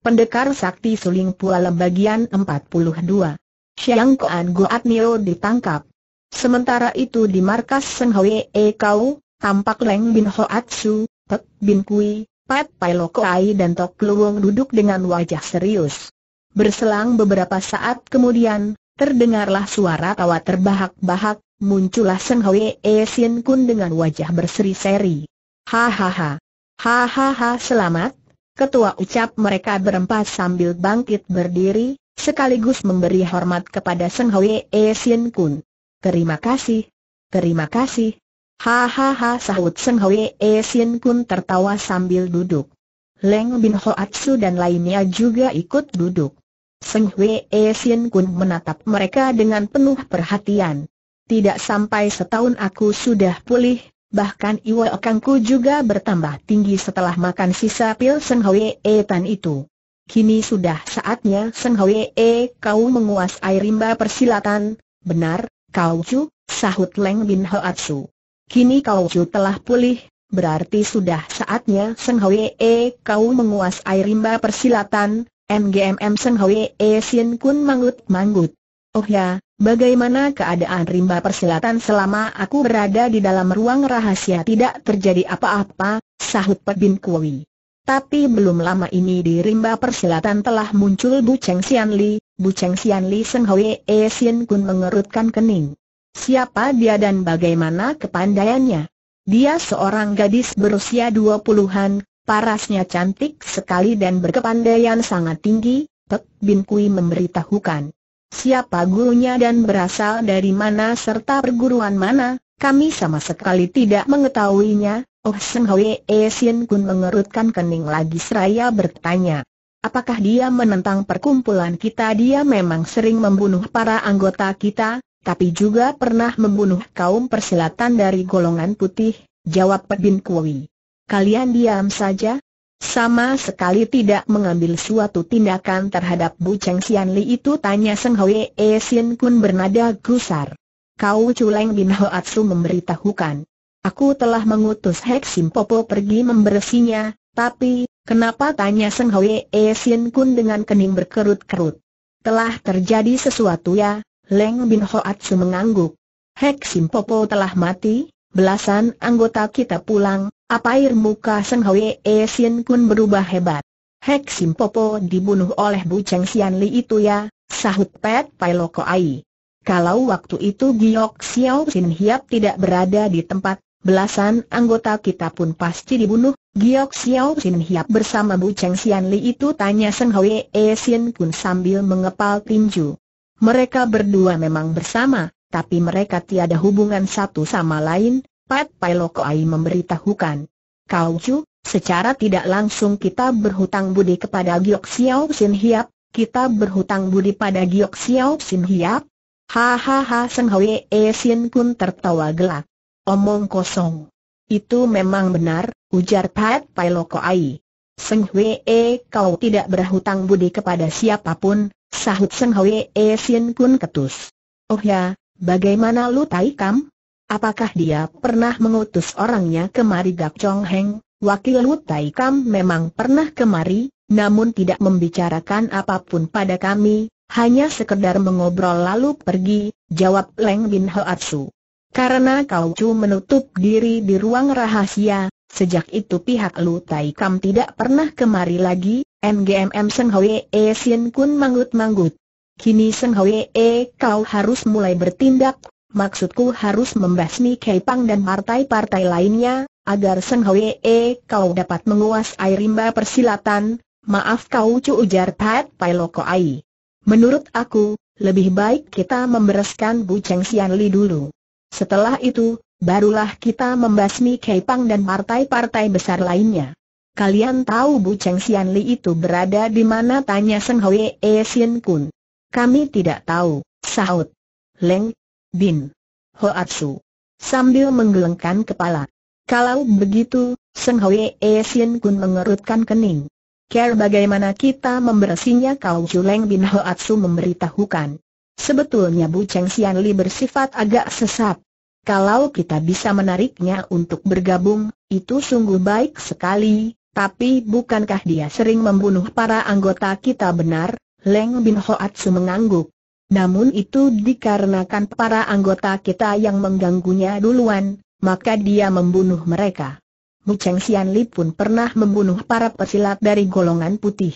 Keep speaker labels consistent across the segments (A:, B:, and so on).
A: Pendekar Sakti Suling Puala bagian 42. Siang Koan Goat Nio ditangkap. Sementara itu di markas Seng Hwe E Kau, tampak Leng Bin Hoatsu, Pek Bin Kui, Pat Pailoko Ai dan Tok Luwong duduk dengan wajah serius. Berselang beberapa saat kemudian, terdengarlah suara tawa terbahak-bahak, muncullah Seng Hwe E Sin Kun dengan wajah berseri-seri. Hahaha. Hahaha selamat. Ketua ucap mereka berempat sambil bangkit berdiri, sekaligus memberi hormat kepada Seng Hwe E Sin Kun. Terima kasih. Terima kasih. Hahaha sahut Seng Hwe E Sin Kun tertawa sambil duduk. Leng Bin Hoatsu dan lainnya juga ikut duduk. Seng Hwe E Sin Kun menatap mereka dengan penuh perhatian. Tidak sampai setahun aku sudah pulih, bahkan Iwa Okangku juga bertambah tinggi setelah makan sisa pil Seng Hwe E Tan itu. Kini sudah saatnya Seng Hwe E kau menguasai rimba persilatan, benar, kau cu, sahut Leng Bin Hoatsu. Kini kau Chu telah pulih, berarti sudah saatnya Seng Hwe E kau menguasai rimba persilatan, MGMM Seng Hwe Sin Kun manggut-manggut. Oh ya, bagaimana keadaan rimba persilatan selama aku berada di dalam ruang rahasia tidak terjadi apa-apa, sahut Bin Kui. Tapi belum lama ini di rimba persilatan telah muncul Bu Cheng Sian Li, Bu Cheng Sian Li Seng Hwe E Sin Kun mengerutkan kening. Siapa dia dan bagaimana kepandaiannya? Dia seorang gadis berusia dua puluhan, parasnya cantik sekali dan berkepandaian sangat tinggi, Pek Bin Kui memberitahukan. Siapa gurunya dan berasal dari mana serta perguruan mana, kami sama sekali tidak mengetahuinya, Oh Seng Hwe E Sin Kun mengerutkan kening lagi seraya bertanya. Apakah dia menentang perkumpulan kita? Dia memang sering membunuh para anggota kita, tapi juga pernah membunuh kaum persilatan dari golongan putih, jawab Bin Kui. Kalian diam saja? Sama sekali tidak mengambil suatu tindakan terhadap Bu Cheng Sian Li itu tanya Seng E Sin Kun bernada gusar. Kau Culeng Bin Hoatsu memberitahukan. Aku telah mengutus Hek Sim Popo pergi membersinya, tapi, kenapa tanya Seng E Sin Kun dengan kening berkerut-kerut. Telah terjadi sesuatu ya, Leng Bin Hoatsu mengangguk. Hek Sim Popo telah mati, belasan anggota kita pulang, apa air muka Seng Hwe E Sin Kun berubah hebat. Hek Sim Popo dibunuh oleh Bu Cheng Sian Li itu ya, sahut Pet Pailoko Ai. Kalau waktu itu Giok Xiao Sin Hiap tidak berada di tempat, belasan anggota kita pun pasti dibunuh. Giok Xiao Sin Hiap bersama Bu Cheng Sian Li itu tanya Seng Hwe E Sin Kun sambil mengepal tinju. Mereka berdua memang bersama, tapi mereka tiada hubungan satu sama lain, Pat Pailoko Ai memberitahukan. Kau Chu, secara tidak langsung kita berhutang budi kepada Giok Xiao Sin Hiap, kita berhutang budi pada Giok Xiao Sin Hiap? Hahaha Seng Hwe E Sin Kun tertawa gelak. Omong kosong. Itu memang benar, ujar Pat Pailoko Ai. Seng Hwe E kau tidak berhutang budi kepada siapa pun, Sahut Seng Hwe E Sin Kun ketus. Oh ya, bagaimana Lu Tai Kam? Apakah dia pernah mengutus orangnya kemari Gak Chong Heng? Wakil Lu Tai Kam memang pernah kemari, namun tidak membicarakan apa pun pada kami, hanya sekedar mengobrol lalu pergi, jawab Leng Bin Hoatsu. Karena kau cu menutup diri di ruang rahasia, sejak itu pihak Lu Tai Kam tidak pernah kemari lagi, MGMM Seng Hwe E Kun manggut-manggut. Kini Seng Hwe E kau harus mulai bertindak, maksudku harus membasmi Keipang dan partai-partai lainnya, agar Seng Hwe E kau dapat menguasai rimba persilatan, maaf kau cu ujar Pat Pailoko Ai. Menurut aku, lebih baik kita membereskan Bu Cheng Sian Li dulu. Setelah itu, barulah kita membasmi Keipang dan partai-partai besar lainnya. Kalian tahu Bu Cheng Sian Li itu berada di mana tanya Seng Hwe E Sin Kun. Kami tidak tahu, sahut. Leng, Bin, Hoatsu. Sambil menggelengkan kepala. Kalau begitu, Seng Hwe E Sin Kun mengerutkan kening. Care bagaimana kita membersinya kau Leng Bin Hoatsu memberitahukan. Sebetulnya Bu Cheng Sian Li bersifat agak sesat. Kalau kita bisa menariknya untuk bergabung, itu sungguh baik sekali, Tapi bukankah dia sering membunuh para anggota kita benar? Leng Bin Hoatsu mengangguk. Namun itu dikarenakan para anggota kita yang mengganggunya duluan, maka dia membunuh mereka. Mu Cheng Xian Li pun pernah membunuh para pesilat dari golongan putih.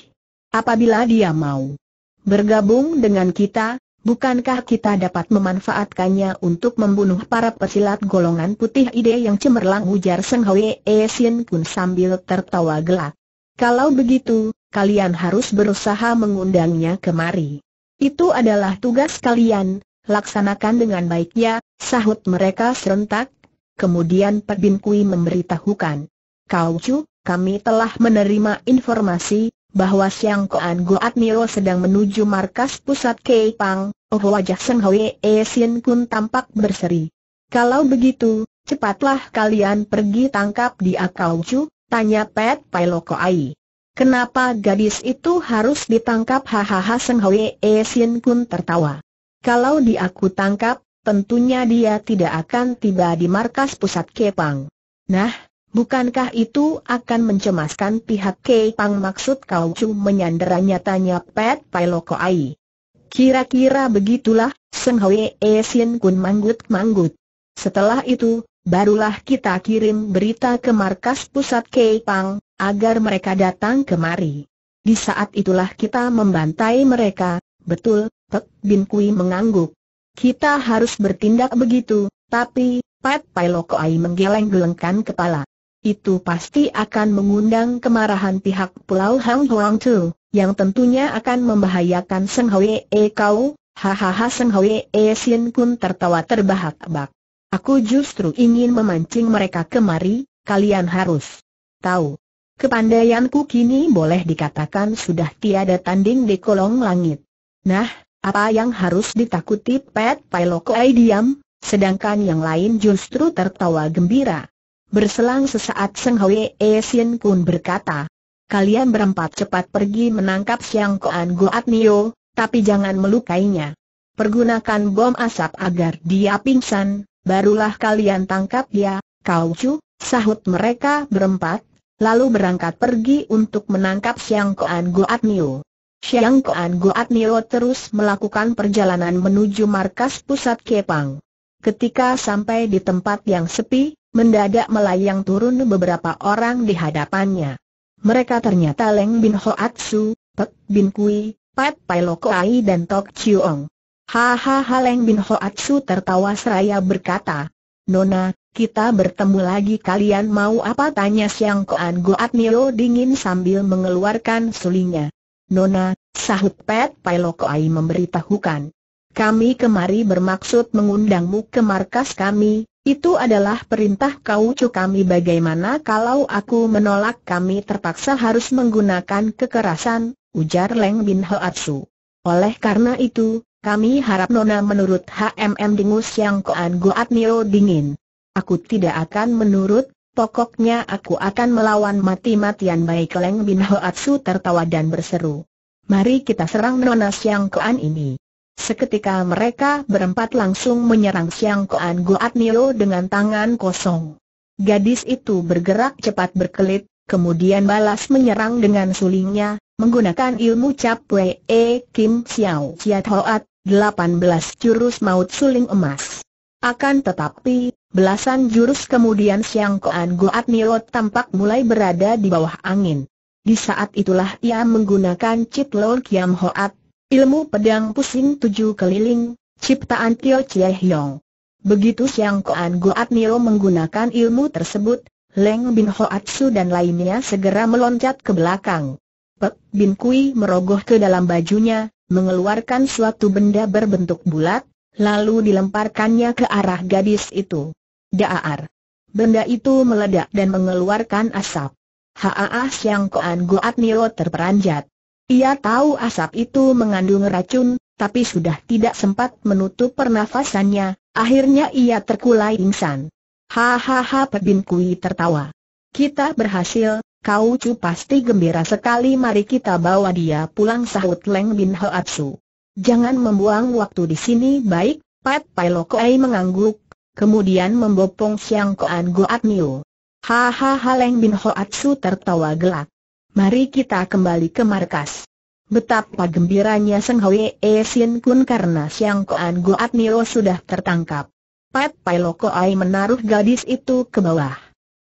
A: Apabila dia mau bergabung dengan kita, bukankah kita dapat memanfaatkannya untuk membunuh para pesilat golongan putih ide yang cemerlang ujar Seng Hui E Sin Kun sambil tertawa gelak. Kalau begitu, kalian harus berusaha mengundangnya kemari. Itu adalah tugas kalian, laksanakan dengan baik ya, sahut mereka serentak. Kemudian Pak Bin Kui memberitahukan. Kau Chu, kami telah menerima informasi, bahwa Siang Koan Goat Niro sedang menuju markas pusat Keipang, oh wajah Seng Hui E Sin Kun tampak berseri. Kalau begitu, cepatlah kalian pergi tangkap dia Kau Chu, tanya Pet Pailoko Ai. Kenapa gadis itu harus ditangkap? Hahaha Seng Hui E Sin Kun tertawa. Kalau dia aku tangkap, tentunya dia tidak akan tiba di markas pusat Kepang. Nah, bukankah itu akan mencemaskan pihak Kepang maksud kau Chu menyanderanya tanya Pet Pailoko Ai. Kira-kira begitulah, Seng Hui E Sin Kun manggut-manggut. Setelah itu, barulah kita kirim berita ke markas pusat Kepang, agar mereka datang kemari. Di saat itulah kita membantai mereka, betul, Pek Bin Kui mengangguk. Kita harus bertindak begitu, tapi, Pat Pailoko Ai menggeleng-gelengkan kepala. Itu pasti akan mengundang kemarahan pihak Pulau Hang Huang Tu, yang tentunya akan membahayakan Seng Hui E Kau, hahaha Seng Hui E Sin Kun tertawa terbahak-bahak. Aku justru ingin memancing mereka kemari, kalian harus tahu. Kepandaianku kini boleh dikatakan sudah tiada tanding di kolong langit. Nah, apa yang harus ditakuti Pet Pailoko Ai diam, sedangkan yang lain justru tertawa gembira. Berselang sesaat Seng Hui E Sin Kun berkata, Kalian berempat cepat pergi menangkap Siang Koan Goat Nio, tapi jangan melukainya. Pergunakan bom asap agar dia pingsan, barulah kalian tangkap dia, kau cu, sahut mereka berempat, lalu berangkat pergi untuk menangkap Siang Koan Goat Nio. Siang Koan Goat Nio terus melakukan perjalanan menuju markas pusat Kepang. Ketika sampai di tempat yang sepi, mendadak melayang turun beberapa orang di hadapannya. Mereka ternyata Leng Bin Hoatsu, Pek Bin Kui, Pat Pailoko Ai dan Tok Chiong. Hahaha Leng Bin Hoatsu tertawa seraya berkata, Nona, kita bertemu lagi kalian mau apa tanya Siang Koan Goat Nilo dingin sambil mengeluarkan sulingnya. Nona, sahut Pet Pailoko Ai memberitahukan. Kami kemari bermaksud mengundangmu ke markas kami, itu adalah perintah kau cu kami bagaimana kalau aku menolak kami terpaksa harus menggunakan kekerasan, ujar Leng Bin Hoatsu. Oleh karena itu, kami harap Nona menurut HMM Dingus yang Koan Goat Nilo dingin. Aku tidak akan menurut, pokoknya aku akan melawan mati-matian baik Leng Bin Hoatsu tertawa dan berseru. Mari kita serang Nona Siang Koan ini. Seketika mereka berempat langsung menyerang Siang Koan Goat Nilo dengan tangan kosong. Gadis itu bergerak cepat berkelit, kemudian balas menyerang dengan sulingnya, menggunakan ilmu Cap Wei E Kim Xiao Chiat Hoat, 18 jurus maut suling emas. Akan tetapi, Belasan jurus kemudian Siang Koan Goat Nilo tampak mulai berada di bawah angin. Di saat itulah ia menggunakan Cip Lo Kiam Hoat, ilmu pedang pusing tujuh keliling, ciptaan Tio Chie Hyong. Begitu Siang Koan Goat Nilo menggunakan ilmu tersebut, Leng Bin Hoatsu dan lainnya segera meloncat ke belakang. Pek Bin Kui merogoh ke dalam bajunya, mengeluarkan suatu benda berbentuk bulat, lalu dilemparkannya ke arah gadis itu. Daar. Benda itu meledak dan mengeluarkan asap. Haa Siang Koan Goat Nilo terperanjat. Ia tahu asap itu mengandung racun, tapi sudah tidak sempat menutup pernafasannya, akhirnya ia terkulai pingsan. Hahaha Pebin Kui tertawa. Kita berhasil, kau cu pasti gembira sekali mari kita bawa dia pulang sahut Leng Bin Hoatsu. Jangan membuang waktu di sini baik, Pat Pailoko Ai mengangguk, kemudian membopong Siang Koan Goat Nio. Hahaha Leng Bin Hoatsu tertawa gelak. Mari kita kembali ke markas. Betapa gembiranya Seng Hui E Sin Kun karena Siang Koan Goat Nio sudah tertangkap. Pat Pailoko Ai menaruh gadis itu ke bawah.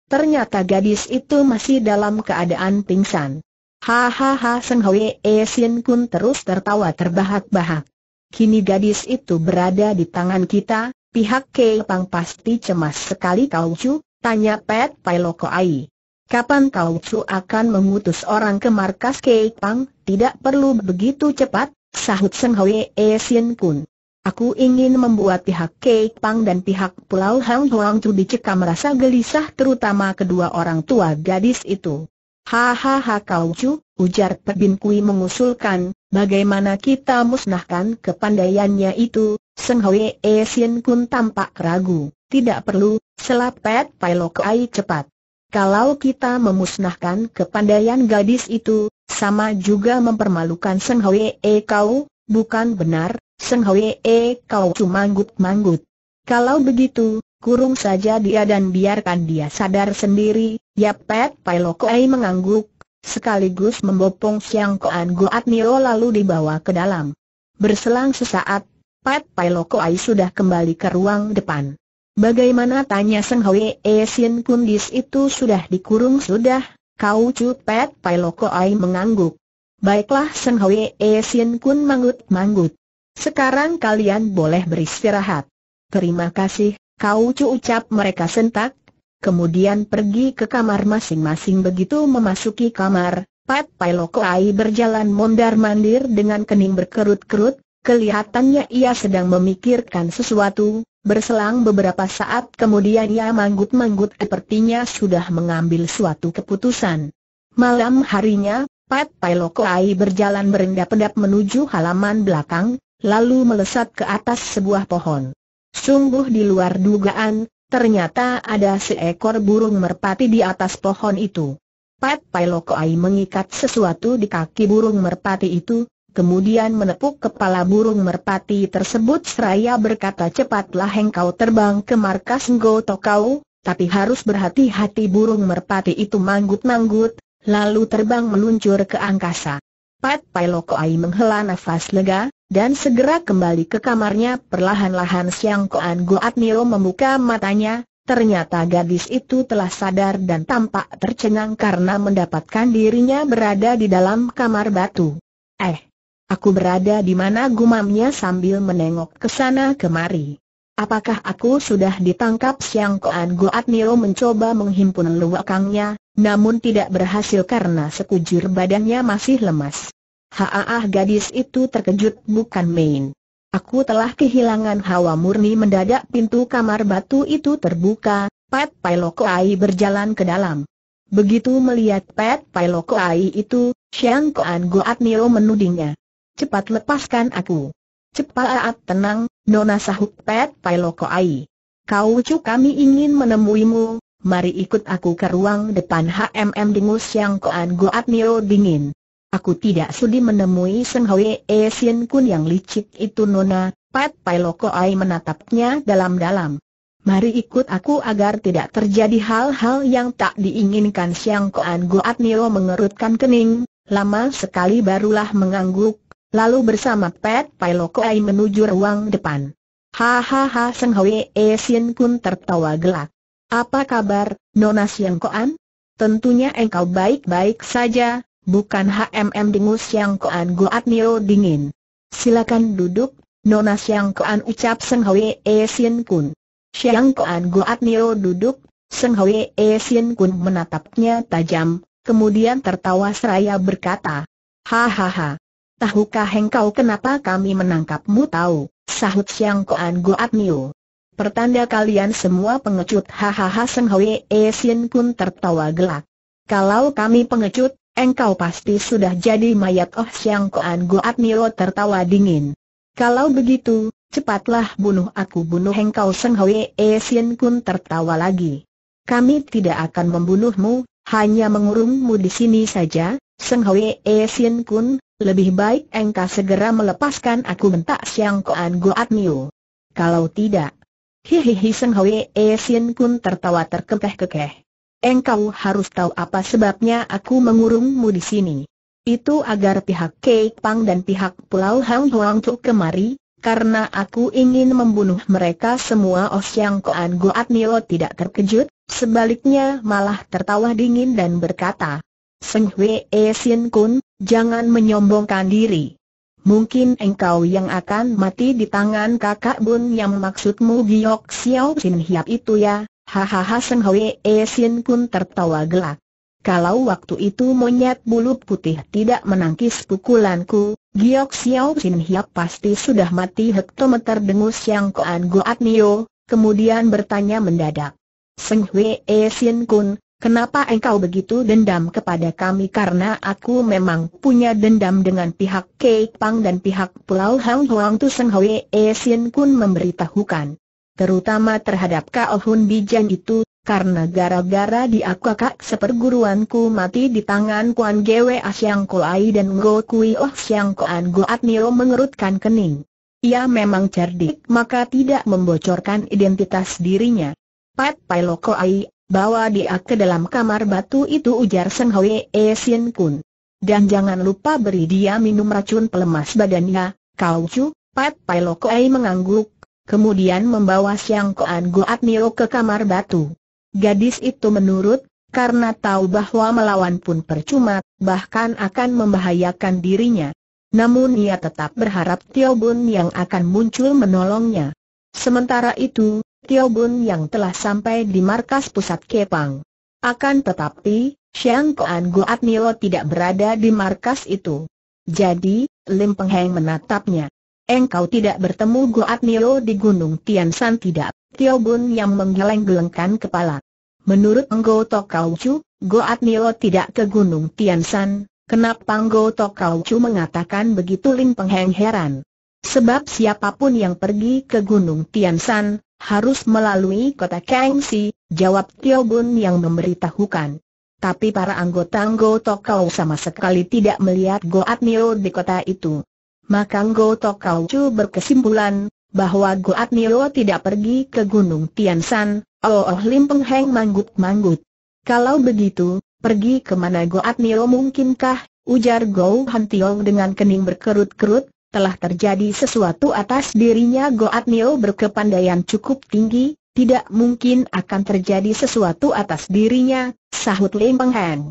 A: Ternyata gadis itu masih dalam keadaan pingsan. Hahaha Seng Hui E Sin Kun terus tertawa terbahak-bahak. Kini gadis itu berada di tangan kita, pihak Kei Pang pasti cemas sekali kau cu, tanya Pat Pailoko Ai. Kapan kau Cu akan mengutus orang ke markas Kei Pang? Tidak perlu begitu cepat, sahut Seng Hui E Sien Kun. Aku ingin membuat pihak Kei Pang dan pihak Pulau Hang Huang Chu dicekam merasa gelisah terutama kedua orang tua gadis itu. Hahaha kau Cu, ujar Pebin Kui mengusulkan, bagaimana kita musnahkan kepandaiannya itu, Seng Hui E Sien Kun tampak ragu, tidak perlu, selapet Pailok Ai cepat. Kalau kita memusnahkan kepandaian gadis itu, sama juga mempermalukan Seng Hui E kau, bukan benar, Seng Hui E kau cuma manggut-manggut. Kalau begitu, kurung saja dia dan biarkan dia sadar sendiri, ya Pet Pai Ai mengangguk, sekaligus membopong Siang Koan Goat Nio lalu dibawa ke dalam. Berselang sesaat, Pet Pai Ai sudah kembali ke ruang depan. Bagaimana tanya Seng Hui E Sin Kundis itu sudah dikurung sudah, kau cupet Pai Loko Ai mengangguk. Baiklah Seng Hui E Sin Kun manggut-manggut. Sekarang kalian boleh beristirahat. Terima kasih, kau cu ucap mereka sentak, kemudian pergi ke kamar masing-masing begitu memasuki kamar, Pat Pai Loko Ai berjalan mondar-mandir dengan kening berkerut-kerut, kelihatannya ia sedang memikirkan sesuatu, Berselang beberapa saat kemudian ia manggut-manggut sepertinya sudah mengambil suatu keputusan. Malam harinya, Pat Pailoko Ai berjalan berendap-endap menuju halaman belakang, lalu melesat ke atas sebuah pohon. Sungguh di luar dugaan, ternyata ada seekor burung merpati di atas pohon itu. Pat Pailoko Ai mengikat sesuatu di kaki burung merpati itu, kemudian menepuk kepala burung merpati tersebut seraya berkata cepatlah engkau terbang ke markas Ngo Tokau, tapi harus berhati-hati burung merpati itu manggut-manggut, lalu terbang meluncur ke angkasa. Pat Pailoko Ai menghela nafas lega, dan segera kembali ke kamarnya perlahan-lahan Siang Koan Goat Nio membuka matanya, ternyata gadis itu telah sadar dan tampak tercengang karena mendapatkan dirinya berada di dalam kamar batu. Eh! Aku berada di mana gumamnya sambil menengok ke sana kemari. Apakah aku sudah ditangkap Siang Koan Goat Nio mencoba menghimpun luakangnya, namun tidak berhasil karena sekujur badannya masih lemas. Haa gadis itu terkejut bukan main. Aku telah kehilangan hawa murni mendadak pintu kamar batu itu terbuka, Pat Pailoko Ai berjalan ke dalam. Begitu melihat Pat Pailoko Ai itu, Siang Koan Goat Nio menudingnya. Cepat lepaskan aku. Cepat tenang, Nona sahut Pet Pailoko Ai. Kau cu kami ingin menemuimu, mari ikut aku ke ruang depan HMM Dingus yang Koan Goat Nio dingin. Aku tidak sudi menemui Seng Hui E Sien Kun yang licik itu Nona, Pat Pailoko Ai menatapnya dalam-dalam. Mari ikut aku agar tidak terjadi hal-hal yang tak diinginkan Siang Koan Goat Nio mengerutkan kening, lama sekali barulah mengangguk, lalu bersama Pet Pailoko Ai menuju ruang depan. Hahaha Seng Hui E Sien Kun tertawa gelak. Apa kabar, Nona Siang Koan? Tentunya engkau baik-baik saja, bukan HMM Dingus Siang Koan Goat Nio dingin. Silakan duduk, Nona Siang Koan ucap Seng Hui E Sien Kun. Siang Koan Goat Nio duduk, Seng Hui E Sien Kun menatapnya tajam, kemudian tertawa seraya berkata, Hahaha, Tahukah engkau kenapa kami menangkapmu tahu? Sahut Siang Koan Goat Nio. Pertanda kalian semua pengecut hahaha Seng Hui E pun tertawa gelak. Kalau kami pengecut, engkau pasti sudah jadi mayat Oh Siang Koan Goat Nio tertawa dingin. Kalau begitu, cepatlah bunuh aku bunuh engkau Seng Hui E Sin pun tertawa lagi. Kami tidak akan membunuhmu, hanya mengurungmu di sini saja, Seng Hui E Sin Kun, lebih baik engkau segera melepaskan aku bentak Siang Koan Goat Miu. Kalau tidak, hihihi Seng Hui E Sin Kun tertawa terkekeh-kekeh. Engkau harus tahu apa sebabnya aku mengurungmu di sini. Itu agar pihak Kei Pang dan pihak Pulau Hang Huang kemari, karena aku ingin membunuh mereka semua Osyang Koan Goat Nilo tidak terkejut, sebaliknya malah tertawa dingin dan berkata, Seng Hwee Sin Kun, jangan menyombongkan diri. Mungkin engkau yang akan mati di tangan kakak bun yang maksudmu Giok Xiao Sin Hiap itu ya, hahaha Seng Hwee Sin Kun tertawa gelak. Kalau waktu itu monyet bulu putih tidak menangkis pukulanku, Giok Xiao Sin Hiap pasti sudah mati hektometer dengus yang Koan Goat Nio, kemudian bertanya mendadak. Seng Hui E Sin Kun, kenapa engkau begitu dendam kepada kami karena aku memang punya dendam dengan pihak Kei Pang dan pihak Pulau Hang Huang Tu Seng Hui E Sin Kun memberitahukan. Terutama terhadap Kao Hun Bijan itu, karena gara-gara dia kakak seperguruanku mati di tangan Kuan Gwe Asyang Koai dan Ngo Kui Oh Siang Koan Goat Nio mengerutkan kening. Ia memang cerdik maka tidak membocorkan identitas dirinya. Pat Pai Lo Koai, bawa dia ke dalam kamar batu itu ujar Seng Hui E Sin Kun. Dan jangan lupa beri dia minum racun pelemas badannya, kau cu, Pat Pai Lo Koai mengangguk, kemudian membawa Siang Koan Goat Nio ke kamar batu. Gadis itu menurut, karena tahu bahwa melawan pun percuma, bahkan akan membahayakan dirinya. Namun ia tetap berharap Tio Bun yang akan muncul menolongnya. Sementara itu, Tio Bun yang telah sampai di markas pusat Kepang. Akan tetapi, Siang Koan Goat Nilo tidak berada di markas itu. Jadi, Lim Peng Heng menatapnya. Engkau tidak bertemu Goat Nilo di Gunung Tian San tidak? Tio Bun yang menggeleng-gelengkan kepala. Menurut Enggo Tokau Chu, Goat Nilo tidak ke Gunung Tian San, kenapa Enggo Tokau Chu mengatakan begitu Lim Pengheng heran? Sebab siapa pun yang pergi ke Gunung Tian San, harus melalui kota Kangxi, jawab Tio Bun yang memberitahukan. Tapi para anggota Enggo Tokau sama sekali tidak melihat Goat Nilo di kota itu. Maka Enggo Tokau Chu berkesimpulan, bahwa Goat Nilo tidak pergi ke Gunung Tian San, oh, oh Lim Peng Heng manggut-manggut. Kalau begitu, pergi ke mana Goat Nilo mungkinkah, ujar Go Han Tiong dengan kening berkerut-kerut, telah terjadi sesuatu atas dirinya Goat Nilo berkepandaian cukup tinggi, tidak mungkin akan terjadi sesuatu atas dirinya, sahut Lim Peng Heng.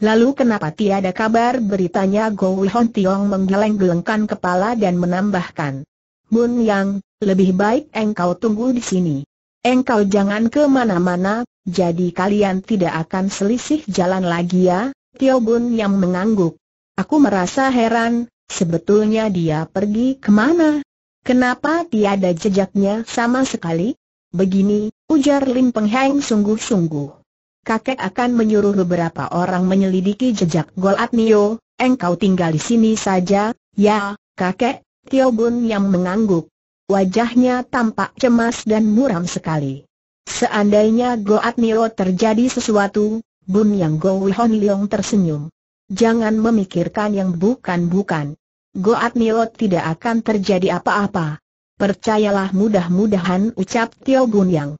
A: Lalu kenapa tiada kabar beritanya Go Han Tiong menggeleng-gelengkan kepala dan menambahkan. Bun Yang, lebih baik engkau tunggu di sini. Engkau jangan ke mana-mana, jadi kalian tidak akan selisih jalan lagi ya, Tio Bun yang mengangguk. Aku merasa heran, sebetulnya dia pergi ke mana? Kenapa tiada jejaknya sama sekali? Begini, ujar Lim Peng Heng sungguh-sungguh. Kakek akan menyuruh beberapa orang menyelidiki jejak Golat Nio, engkau tinggal di sini saja, ya, kakek, Tio Bun yang mengangguk. Wajahnya tampak cemas dan muram sekali. Seandainya Goat Nilo terjadi sesuatu, Bun yang Go Hon Leong tersenyum. Jangan memikirkan yang bukan-bukan. Goat Nilo tidak akan terjadi apa-apa. Percayalah mudah-mudahan ucap Tio Bun yang.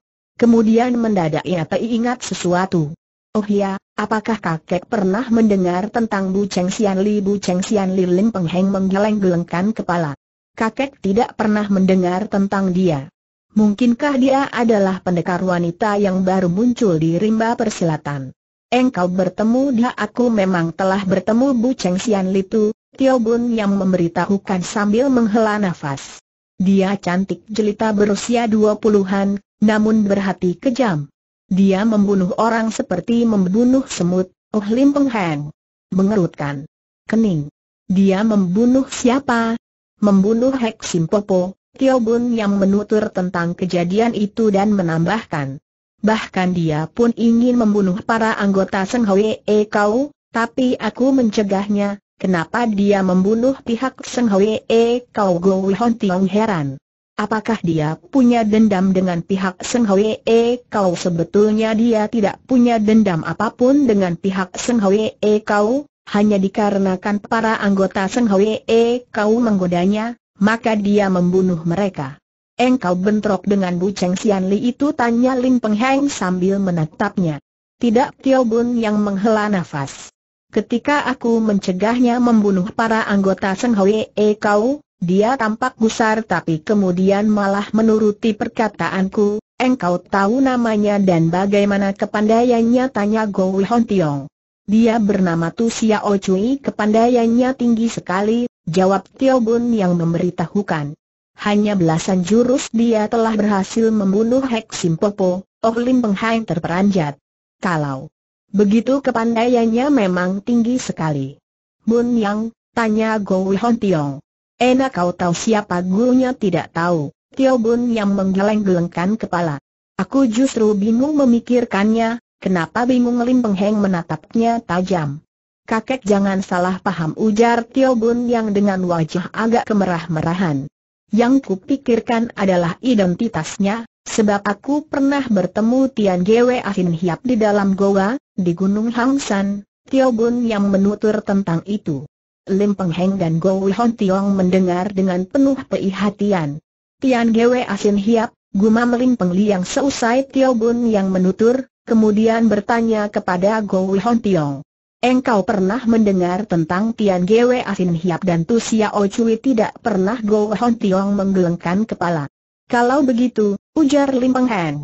A: Kemudian mendadak ia ingat sesuatu. Oh ya, apakah kakek pernah mendengar tentang Bu Cheng Sian Li Bu Cheng Sian Li Lim Peng Heng menggeleng-gelengkan kepala. Kakek tidak pernah mendengar tentang dia. Mungkinkah dia adalah pendekar wanita yang baru muncul di rimba persilatan? Engkau bertemu dia aku memang telah bertemu Bu Cheng Sian Li Tu, Tio Bun yang memberitahukan sambil menghela nafas. Dia cantik jelita berusia dua puluhan, namun berhati kejam. Dia membunuh orang seperti membunuh semut, Oh Lim Peng Heng. Mengerutkan. Kening. Dia membunuh siapa? Membunuh Hek Simpopo, Tio Bun yang menutur tentang kejadian itu dan menambahkan. Bahkan dia pun ingin membunuh para anggota Seng Hui E Kau, tapi aku mencegahnya, kenapa dia membunuh pihak Seng Hui E Kau Go Hon Tiong heran. Apakah dia punya dendam dengan pihak Seng Hui E Kau? Sebetulnya dia tidak punya dendam apa pun dengan pihak Seng Hui E Kau, hanya dikarenakan para anggota Seng Hui E Kau menggodanya, maka dia membunuh mereka. Engkau bentrok dengan Bu Cheng Sian Li itu tanya Lim Peng Heng sambil menatapnya. Tidak Tio Bun yang menghela nafas. Ketika aku mencegahnya membunuh para anggota Seng Hui E Kau, dia tampak gusar tapi kemudian malah menuruti perkataanku, engkau tahu namanya dan bagaimana kepandaiannya tanya Go Hon Tiong. Dia bernama Tu Sia Ochui kepandaiannya tinggi sekali, jawab Tio Bun yang memberitahukan. Hanya belasan jurus dia telah berhasil membunuh Hek Simpopo, Oh Lim Peng Hang terperanjat. Kalau begitu kepandaiannya memang tinggi sekali. Bun Yang, tanya Go Hon Tiong. Enak kau tahu siapa gurunya tidak tahu. Tio Bun yang menggeleng-gelengkan kepala. Aku justru bingung memikirkannya, kenapa bingung Lim Peng Heng menatapnya tajam. Kakek jangan salah paham ujar Tio Bun yang dengan wajah agak kemerah-merahan. Yang kupikirkan adalah identitasnya, Sebab aku pernah bertemu Tian Gwe Asin Hiap di dalam goa, di Gunung Hang San, Tio Bun yang menutur tentang itu. Lim Peng Heng dan Go Hon Tiong mendengar dengan penuh perhatian. Tian Gwe Asin Hiap, gumam Lim Peng Liang seusai Tio Bun yang menutur, kemudian bertanya kepada Go Hon Tiong. Engkau pernah mendengar tentang Tian Gwe Asin Hiap dan Tu Sia Chui tidak pernah Go Hon Tiong menggelengkan kepala. Kalau begitu, ujar Lim Peng Heng.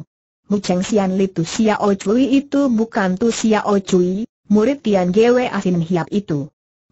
A: Mu Cheng Sian Li Tu Xiao Cui itu bukan Tu Xiao Cui, murid Tian Gwe Asin Hiap itu.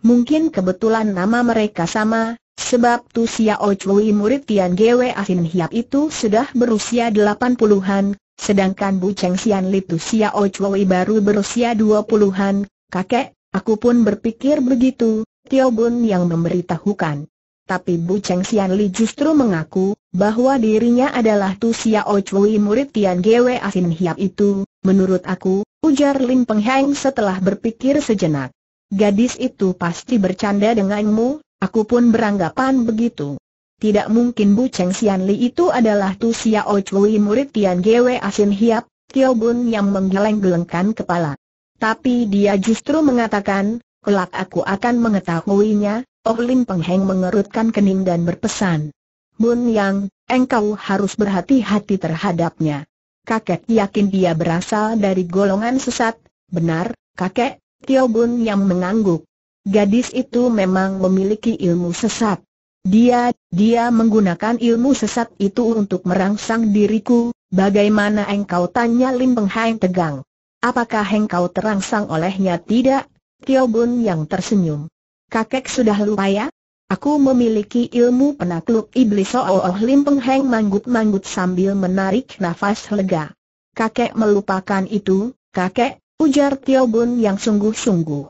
A: Mungkin kebetulan nama mereka sama, sebab Tu Xiao Cui murid Tian Gwe Asin Hiap itu sudah berusia 80-an, sedangkan Bu Cheng Sian Li Tu Xiao Cui baru berusia 20-an. Kakek, aku pun berpikir begitu, Tio Bun yang memberitahukan. Tapi Bu Cheng Sian Li justru mengaku, bahwa dirinya adalah Tu Xiao Chui murid Tian Gwe Asin Hiap itu, menurut aku, ujar Lim Peng Heng setelah berpikir sejenak. Gadis itu pasti bercanda denganmu, aku pun beranggapan begitu. Tidak mungkin Bu Cheng Sian Li itu adalah Tu Xiao Chui murid Tian Gwe Asin Hiap, Tio Bun yang menggeleng-gelengkan kepala. Tapi dia justru mengatakan, kelak aku akan mengetahuinya, Oh Lim Peng Heng mengerutkan kening dan berpesan. Bun Yang, engkau harus berhati-hati terhadapnya. Kakek yakin dia berasal dari golongan sesat, benar, kakek, Tio Bun yang mengangguk. Gadis itu memang memiliki ilmu sesat. Dia, dia menggunakan ilmu sesat itu untuk merangsang diriku, bagaimana engkau tanya Lim Peng tegang. Apakah engkau terangsang olehnya tidak? Tio Bun yang tersenyum. Kakek sudah lupa ya? Aku memiliki ilmu penakluk iblis Oh, oh Lim Peng manggut-manggut sambil menarik nafas lega. Kakek melupakan itu, kakek, ujar Tio Bun yang sungguh-sungguh.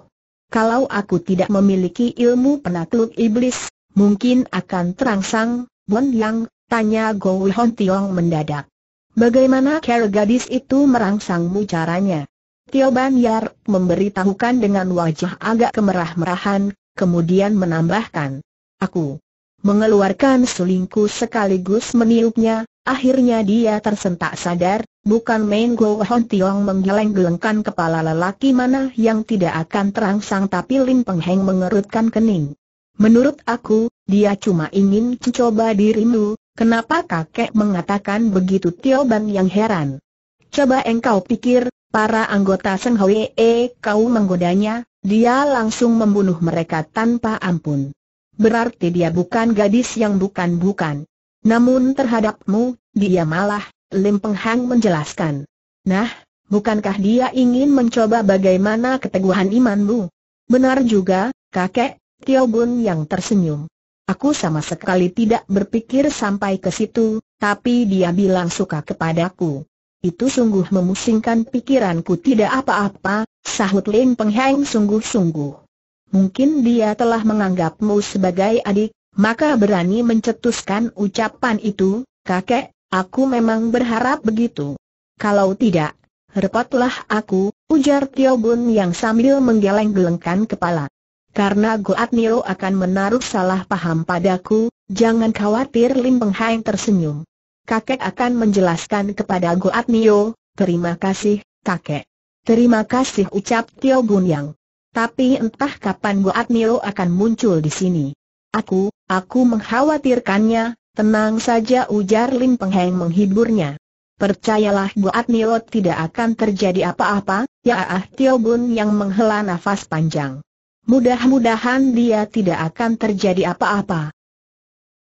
A: Kalau aku tidak memiliki ilmu penakluk iblis, mungkin akan terangsang, Bun yang, tanya Go Hon Tiong mendadak. Bagaimana cara gadis itu merangsangmu caranya? Tio Ban Yar memberitahukan dengan wajah agak kemerah-merahan, kemudian menambahkan, Aku mengeluarkan sulingku sekaligus meniupnya, akhirnya dia tersentak sadar, bukan main Go Hon Tiong menggeleng-gelengkan kepala lelaki mana yang tidak akan terangsang tapi Lim Peng Heng mengerutkan kening. Menurut aku, dia cuma ingin mencoba dirimu, kenapa kakek mengatakan begitu Tio Ban yang heran. Coba engkau pikir, para anggota Seng E kau menggodanya, dia langsung membunuh mereka tanpa ampun. Berarti dia bukan gadis yang bukan-bukan. Namun terhadapmu, dia malah, Lim Peng Hang menjelaskan. Nah, bukankah dia ingin mencoba bagaimana keteguhan imanmu? Benar juga, kakek, Tio Bun yang tersenyum. Aku sama sekali tidak berpikir sampai ke situ, tapi dia bilang suka kepadaku. Itu sungguh memusingkan pikiranku tidak apa-apa, sahut Lim Peng Heng sungguh-sungguh. Mungkin dia telah menganggapmu sebagai adik, maka berani mencetuskan ucapan itu, kakek, aku memang berharap begitu. Kalau tidak, repotlah aku, ujar Tio Bun yang sambil menggeleng-gelengkan kepala. Karena Goat Nio akan menaruh salah paham padaku, jangan khawatir Lim Peng Heng tersenyum kakek akan menjelaskan kepada Goat Nio, terima kasih, kakek. Terima kasih ucap Tio Bun Yang. Tapi entah kapan Goat Nio akan muncul di sini. Aku, aku mengkhawatirkannya, tenang saja ujar Lim Peng Heng menghiburnya. Percayalah buat Nio tidak akan terjadi apa-apa, ya ah Tio Bun yang menghela nafas panjang. Mudah-mudahan dia tidak akan terjadi apa-apa.